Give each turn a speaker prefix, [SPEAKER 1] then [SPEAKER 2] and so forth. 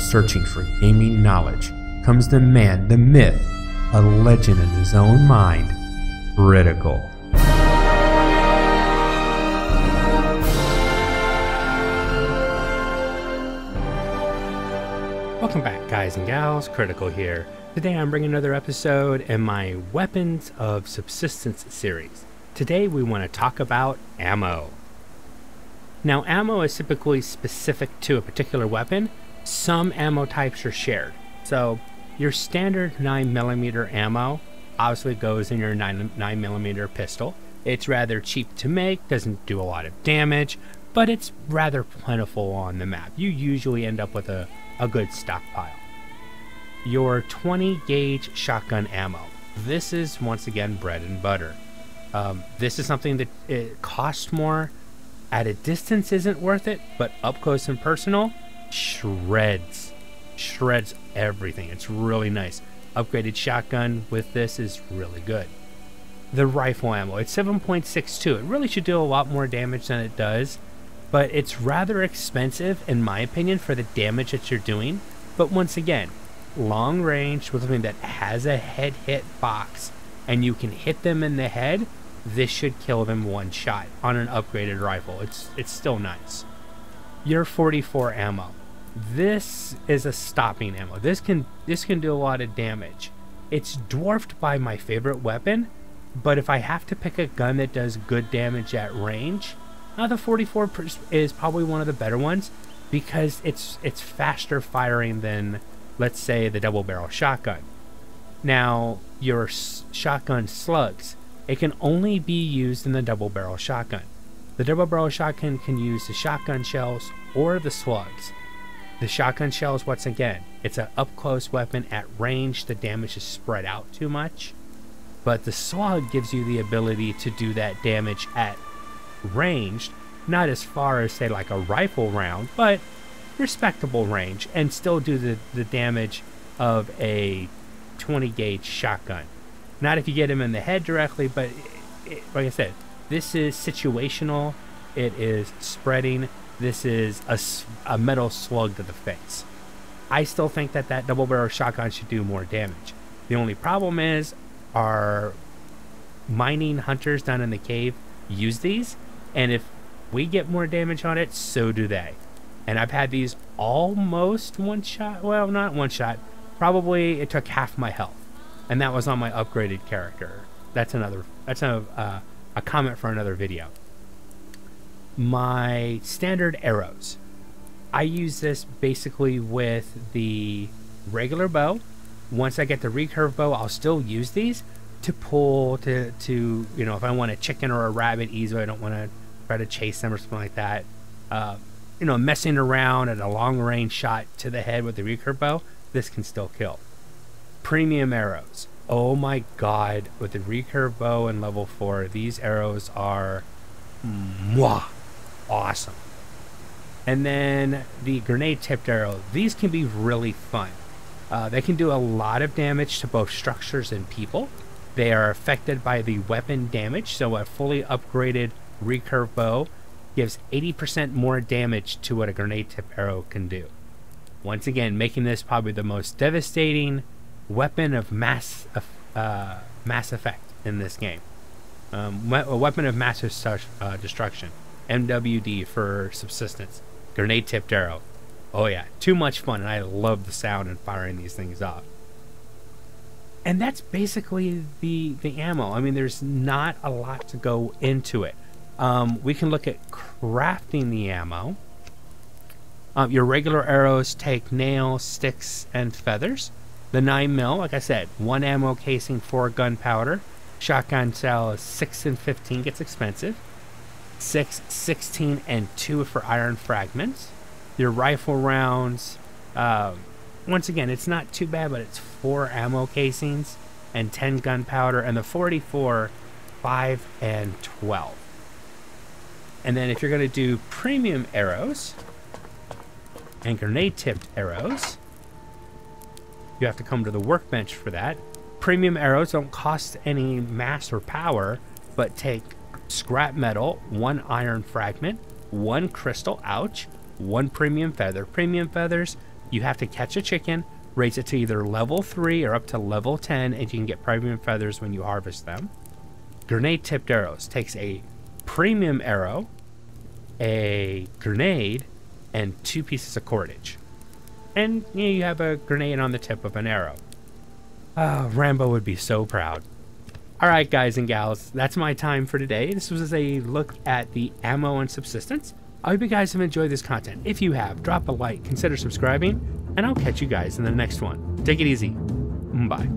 [SPEAKER 1] searching for gaming knowledge comes the man, the myth, a legend in his own mind, Critical.
[SPEAKER 2] Welcome back, guys and gals. Critical here. Today I'm bringing another episode in my Weapons of Subsistence series. Today we want to talk about ammo. Now, ammo is typically specific to a particular weapon. Some ammo types are shared. So, your standard 9mm ammo obviously goes in your 9, 9mm pistol. It's rather cheap to make, doesn't do a lot of damage, but it's rather plentiful on the map. You usually end up with a, a good stockpile. Your 20 gauge shotgun ammo. This is once again bread and butter. Um, this is something that it costs more, at a distance isn't worth it, but up close and personal, shreds. Shreds everything. It's really nice. Upgraded shotgun with this is really good. The rifle ammo, it's 7.62. It really should do a lot more damage than it does, but it's rather expensive, in my opinion, for the damage that you're doing. But once again, long range with something that has a head hit box and you can hit them in the head this should kill them one shot on an upgraded rifle. It's it's still nice. Your 44 ammo. This is a stopping ammo. This can this can do a lot of damage. It's dwarfed by my favorite weapon, but if I have to pick a gun that does good damage at range, the 44 is probably one of the better ones because it's it's faster firing than let's say the double barrel shotgun. Now, your shotgun slugs it can only be used in the double barrel shotgun. The double barrel shotgun can use the shotgun shells or the slugs. The shotgun shell is once again, it's an up close weapon at range, the damage is spread out too much. But the slug gives you the ability to do that damage at range, not as far as, say, like a rifle round, but respectable range, and still do the, the damage of a 20 gauge shotgun. Not if you get him in the head directly, but it, like I said, this is situational. It is spreading. This is a, a metal slug to the face. I still think that that double barrel shotgun should do more damage. The only problem is our mining hunters down in the cave use these, and if we get more damage on it, so do they. And I've had these almost one shot. Well, not one shot. Probably it took half my health and that was on my upgraded character. That's another. That's a uh, a comment for another video. My standard arrows. I use this basically with the regular bow. Once I get the recurve bow, I'll still use these to pull to to you know if I want a chicken or a rabbit easily. I don't want to try to chase them or something like that. Uh, you know, messing around at a long range shot to the head with the recurve bow, this can still kill premium arrows. Oh my god, with the recurve bow and level 4, these arrows are mwah, awesome. And then the grenade tipped arrow. These can be really fun. Uh, they can do a lot of damage to both structures and people. They are affected by the weapon damage, so a fully upgraded recurve bow gives 80% more damage to what a grenade tip arrow can do. Once again, making this probably the most devastating weapon of mass uh, mass effect in this game. Um, a weapon of mass uh, destruction. MWD for subsistence. Grenade tipped arrow. Oh yeah, too much fun, and I love the sound and firing these things off. And that's basically the the ammo. I mean, there's not a lot to go into it. Um, we can look at crafting the ammo. Um, your regular arrows take nails, sticks, and feathers. The 9 mil, like I said, one ammo casing, four gunpowder. Shotgun shell is 6 and 15, gets expensive. 6, 16, and 2 for iron fragments. Your rifle rounds, uh, once again, it's not too bad, but it's 4 ammo casings and 10 gunpowder, and the 44, 5 and 12. And then if you're going to do premium arrows and grenade tipped arrows, you have to come to the workbench for that. Premium arrows don't cost any mass or power, but take scrap metal, one iron fragment, one crystal, ouch, one premium feather. Premium feathers You have to catch a chicken, raise it to either level 3 or up to level 10, and you can get premium feathers when you harvest them. Grenade tipped arrows takes a premium arrow, a grenade, and two pieces of cordage. And you, know, you have a grenade on the tip of an arrow. Oh, Rambo would be so proud. Alright, guys and gals, that's my time for today. This was a look at the ammo and subsistence. I hope you guys have enjoyed this content. If you have, drop a like, consider subscribing, and I'll catch you guys in the next one. Take it easy. Bye.